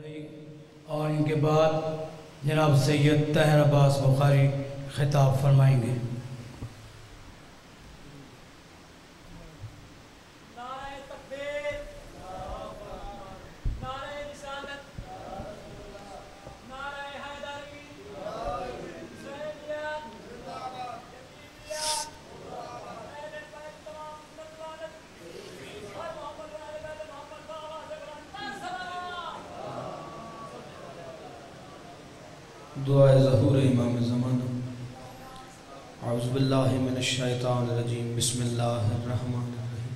اور ان کے بعد جناب سید طاہر عباس بخاری خطاب فرمائیں گے نعرہ تکبیر نعرہ رسالت نعرہ حیدری سیدیات جمیلیات اہل بیت تمام سنت لعنت اور محمد و اہل بیت محمد کا آواز بلند سلام دعائے ظہور امام زمان۔ اعوذ باللہ من الشیطان الرجیم، بسم اللہ الرحمن الرحیم۔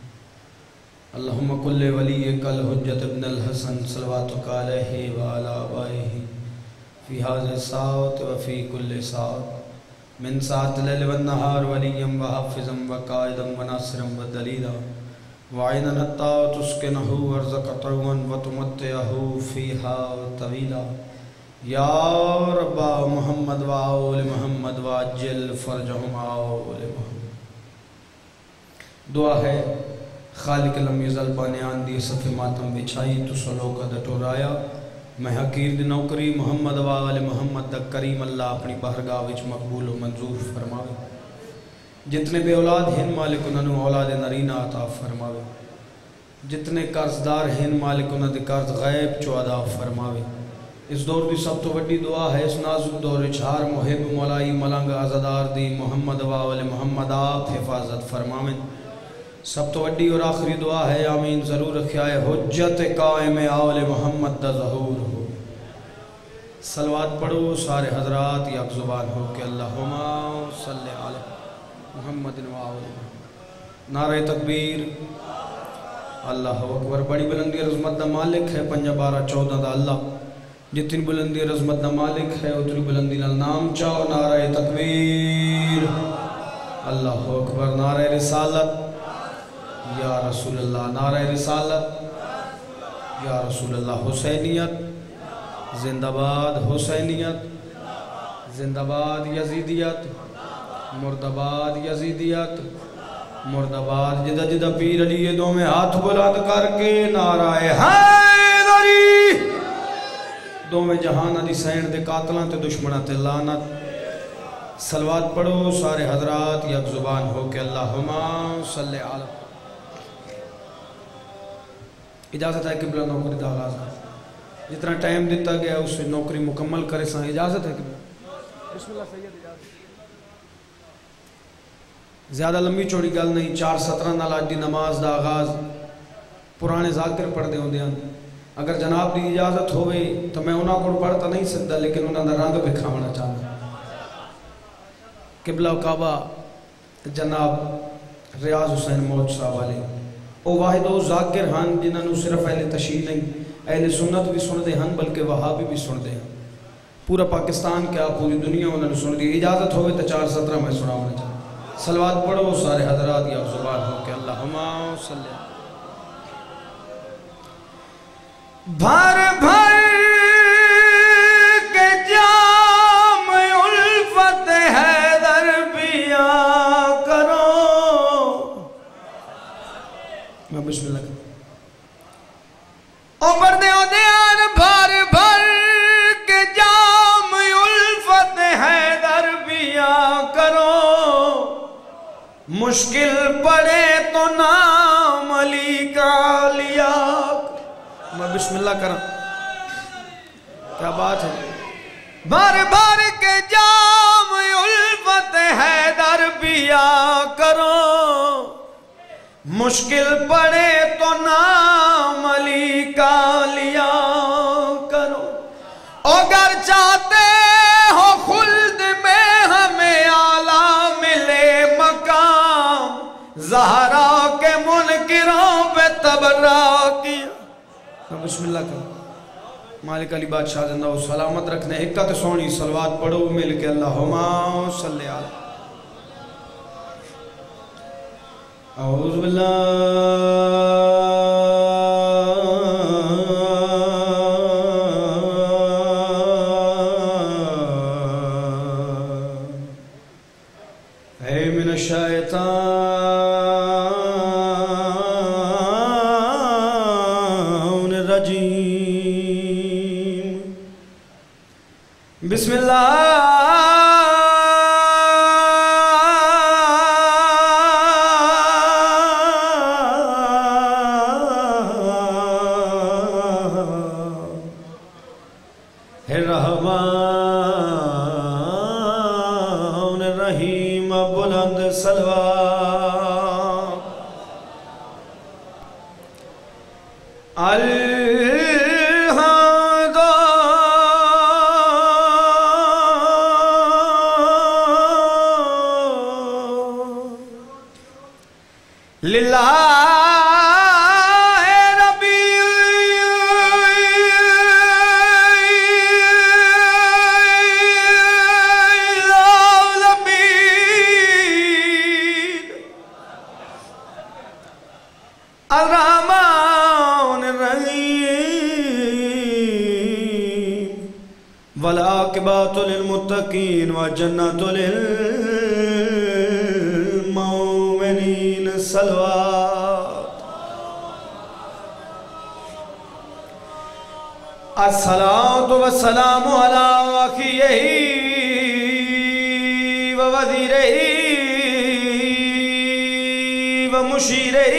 اللہم کل ولی کل حجت ابن الحسن صلواتک علیہ وعلا آبائہ فی حاضر ساعت وفی کل ساعت۔ من ساعت لیل والنہار ولیم وحافظم وقائدم وناصرم ودلیلا وعینا نتا تسکنہو ورزقتعون وتمتعہو فیہا طویلا۔ یا رب محمد و آول محمد و عجل فرجہم آول محمد۔ دعا ہے، خالق لم یزل بانیان دی صف ماتم بچھائی، تو سلو کا دٹو رایا میں حقیر دی نوکری محمد و آول محمد دا کریم اللہ اپنی بہرگاہ وچ مقبول و منظور فرماوے۔ جتنے بے اولاد ہن مالک انہوں اولاد نرینہ عطا فرماوے۔ جتنے قرضدار ہن مالک انہوں دے قرض غیب چو ادا فرماوے۔ اس دور دی سب تو وڈی دعا ہے اس نازک دور چھار محب مولائی ملنگ آزادار دی محمد واول محمد آپ حفاظت فرمامن سب تو وڈی اور آخری دعا ہے، آمین، ضرور رکھیا ہے حجت قائم آول محمد دا ظہور ہو۔ سلوات پڑھو سارے حضرات، یک زبان ہو کہ اللہم صلی علی محمد و آول محمد۔ نعرہ تکبیر۔ اللہ اکبر، بڑی بلندی رزمت دا مالک ہے، پنجہ بارہ چودہ دا اللہ۔ جتنی بلندی رزمت دا مالک ہے، اتنی بلندی نال نام چاہو، نعرہ تکبیر۔ اللہ اکبر، نعرہ رسالت۔ یا رسول اللہ، نعرہ رسالت۔ یا رسول اللہ، حسینیت۔ زندہ باد حسینیت۔ زندہ باد یزیدیت۔ مردباد یزیدیت۔ مردباد، جدہ جدہ پیر علی دو میں ہاتھ بلند کر کے نعرہ حیدری میں جہان علی سین دے قاتلان تے دشمنہ تے لانت سلوات پڑھو سارے حضرات یک زبان ہو کہ اللہم صلی علی اجازت ہے قبلہ نوکری دا آغاز ہے جتنا ٹائم دیتا گیا اس سے نوکری مکمل کرے ساں اجازت ہے قبلہ بسم اللہ سید اجازت زیادہ لمبی چوڑی گل نہیں چار سترہ نال آج دی نماز دا آغاز پرانے ذاکر پڑھ دے ہوں دے اگر جناب دی اجازت ہوئے تو میں انہاں کو پڑھتا نہیں سکتا لیکن انہاں دا رنگ بکھاونا چاہتا قبلہ کعبہ جناب ریاض حسین موج صاحب والے۔ او واحد او ذاکر ہن جنہاں نو صرف اہل تشیع نہیں، اہل سنت بھی سن دے ہن، بلکہ وہابی بھی سن دے ہن۔ پورا پاکستان کیا پوری دنیا انہوں نے سن دی اجازت ہوئے تو چار سترہ میں سنا ہونا چاہتا سلوات پڑھو سارے حضرات یا زبان ہو کہ اللہم صلی اللہ بھر بھر کے جام الفت حیدر پیا کرو۔ میں بسم اللہ کروں او بردے او دیار بھر بھر کے جام الفت حیدر پیا کرو۔ مشکل پڑے تو نام علی کا لیا۔ میں بسم اللہ کروں۔ کیا بات ہے؟ بار بار کے جام الفت حیدر بیا کرو مشکل پڑے تو نام علی کا لیا کرو اگر چاہتے بسم اللہ کا۔ مالک علی بادشاہ زندہ و سلامت رکھنے حکت سونی سلوات پڑھو، مل کے اللہم صلی اللہ اعوذ باللہ للہ ربی الرحمن الرحیم والعاقبات للمتقین وجنت للمؤمنین صلوات. الصلاة والسلام على أخيه ووزيره ومشيره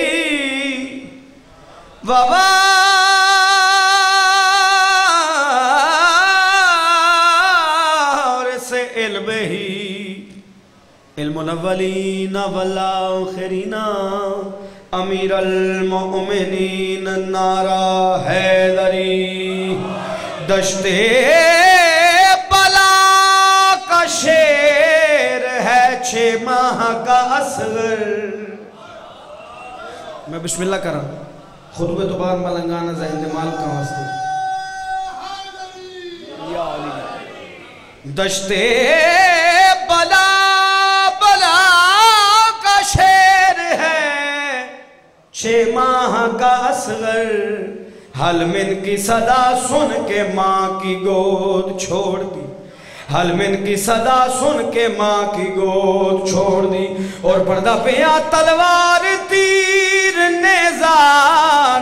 ووارث علمه. علم الاولین والآخرین، امیر المؤمنین نارا حیدری۔ دشت بلا کا شیر ہے چھ ماہ کا اصغر۔ میں بسم اللہ کر رہا ہوں۔ خطبے تو بعد ملنگانہ ذہن دمال کا واسطے۔ دشت کا اصغر۔ حل من کی صدا سن کے ماں کی گود چھوڑ دی۔ حل من کی صدا سن کے ماں کی گود چھوڑ دی۔ اور پردہ پہ آ تلوار تیر نیزہ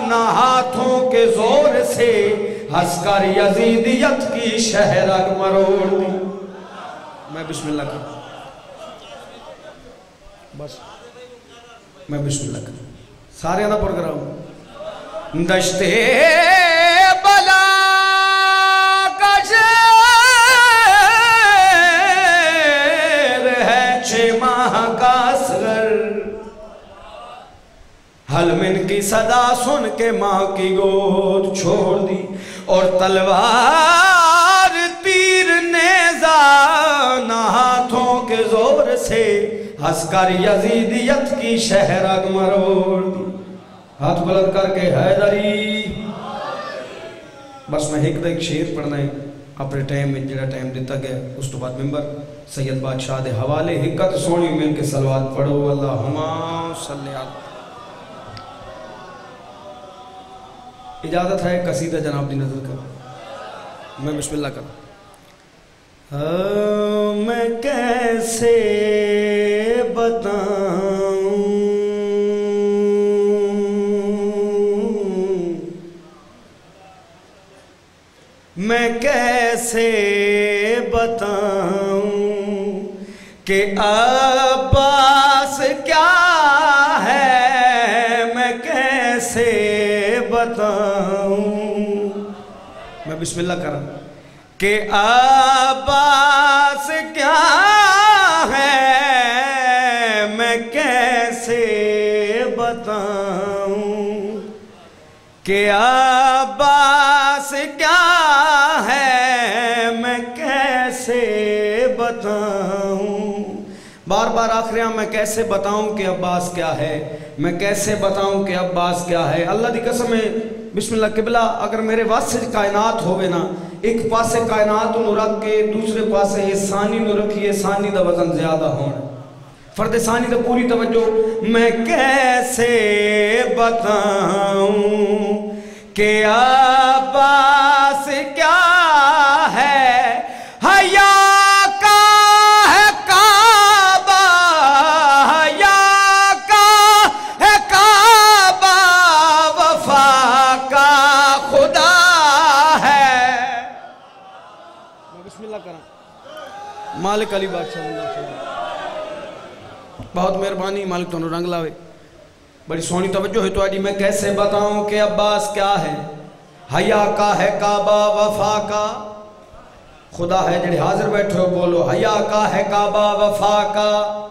نہ ہاتھوں کے زور سے۔ ہس کر یزیدیت کی شہرگ مروڑ دی۔ میں بسم اللہ کروں بس۔ میں بسم اللہ کروں سارے دا پروگرام دشت بلا کا شیر ہے چھ ماہ کا اصغر حل من کی صدا سن کے ماں کی گود چھوڑ دی اور تلوار تیر نیزہ نہ ہاتھوں کے زور سے ہس کر یزیدیت کی شہرگ مروڑ دی۔ ہاتھ بلند کر کے حیدری۔ بس میں ایک ایک شیر پڑھنا ہے۔ اپنے ٹائم میں جڑا ٹائم دیتا گیا، اس تو بعد ممبر، سید بادشاہ دے حوالے حکت سونی مل کے سلوات پڑھو۔ اللہم صلی اللہ۔ اجازت ہے قصیدہ جناب دی نظر کا میں بسم اللہ کروں۔ میں کیسے بتاؤں؟ کیسے بتاؤں کہ عباس کیا ہے؟ میں کیسے بتاؤں؟ میں بسم اللہ کر رہا ہوں۔ کہ عباس کیا ہے؟ میں کیسے بتاؤں کہ عباس کیسے بتاؤں؟ بار بار آخریاں میں کیسے بتاؤں کہ عباس کیا ہے؟ میں کیسے بتاؤں کہ عباس کیا ہے؟ اللہ دی قسم ہے، بسم اللہ قبلہ، اگر میرے واسطے کائنات ہوئے نا، ایک پاسے کائنات نو رکھ کے، دوسرے پاسے یہ ثانی نو رکھیے ثانی دا وزن زیادہ ہونا فرد ثانی دا پوری توجہ، میں کیسے بتاؤں کہ عباس کیا مالک علی بادشاہ بہت مہربانی، مالک تو رنگ لاوے۔ بڑی سونی توجہ ہے تو آجی میں کیسے بتاؤں کہ عباس کیا ہے؟ حیا کا ہے کعبہ، وفا کا۔ خدا ہے جڑے حاضر بیٹھے ہو، بولو۔ حیا کا ہے کعبہ، وفا کا۔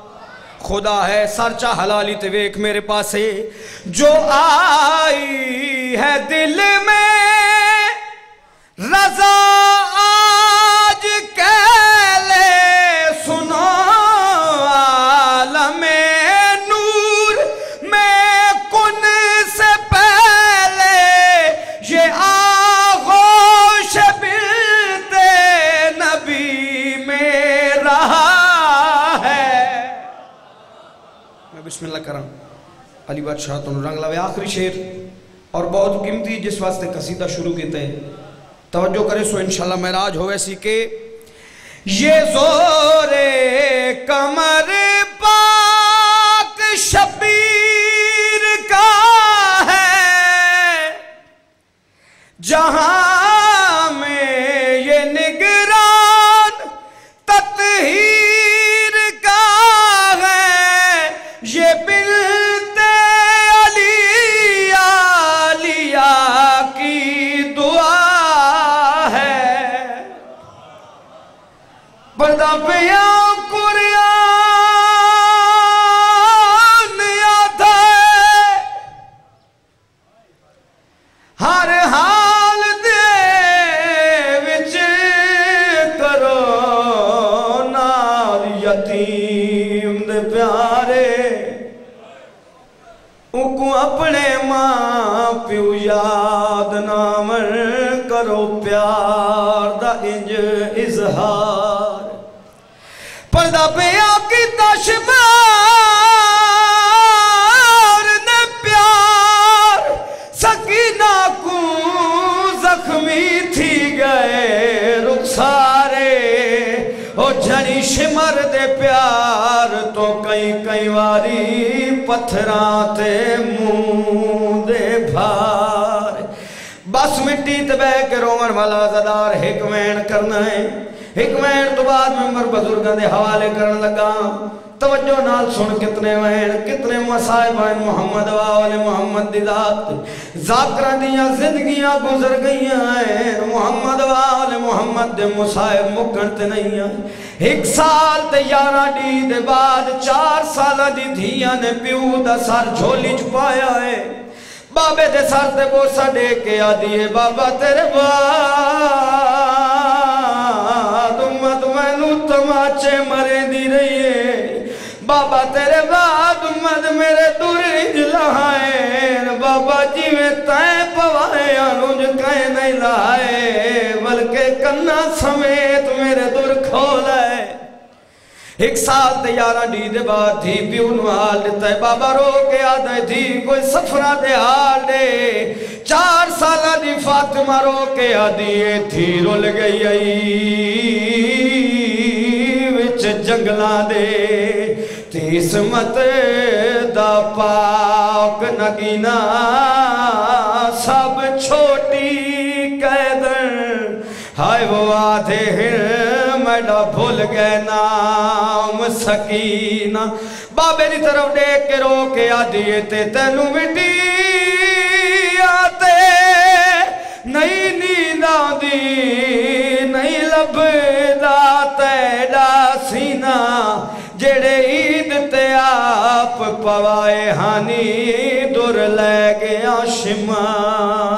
خدا ہے سرچا حلالی تے ویک میرے پاسے۔ جو آئی ہے دل میں رضا علی بادشاہ تو رنگ لوے آخری شیر اور بہت قیمتی جس واسطے قصیدہ شروع کیتے ہیں توجہ کرے سو انشاءاللہ معراج ہوئے سی کہ یہ زور کمر اپنے ماں پیو یاد نامر کرو پیار دا انج اظہار۔ پردہ پیا کی تشمار نے پیار سکینہ کو زخمی تھی گئے رخسارے او جھنی شمر دے پیار تو کئی کئی واری پتھران تے منہ دے بھار۔ بس مٹی تے بے کے رومن والا زدار حکمین کرنا ہے۔ حکمین تو بعد ممبر بزرگاں دے حوالے کرن لگا۔ توجہ نال سن کتنے وین کتنے مسائب ہیں۔ محمد والے محمد دی ذات۔ ذاکرہ دیاں زندگیاں گزر گئیاں ہیں۔ محمد والے محمد دے مسائب مکن نہیں ہیں۔ ایک سال تے یارہ ڈی دے بعد چار سالہ دی دھیاں نے پیو دا سر جھولی چھپایا ہے۔ بابے دے سر تے بوسا دے کے آدھیے بابا تیرے بعد تماچے مرے دی رہی ہے بابا تیرے بعد امت میرے دور انج لہائے بابا جی میں تائیں پوائے انج کہیں نہیں لائے بلکہ کنا سمیت میرے دور کھولا ہے ایک سال تے یارہ ڈی دے بعد تھی پیو نو حال دیتا ہے بابا رو کے آدھے تھی کوئی سفرہ دے حال دے چار سالہ دی فاطمہ رو کے آدھے تھی رول گئی آئی وچ جنگلہ دے تیسمت دا پاک نگینا سب چھوٹی قیدن ہائے وہ آدھے ہر میڈا بھول گئے نام سکینہ بابے دی طرف دیکھ کے رو کے آدھیے تے تینو مٹی ਜਿਹੜੇ ਈਦ ਤੇ ਆਪ ਪਵਾਏ ਹਾਨੀ ਦੁਰ ਲੈ ਗਿਆ ਸ਼ਿਮਾ।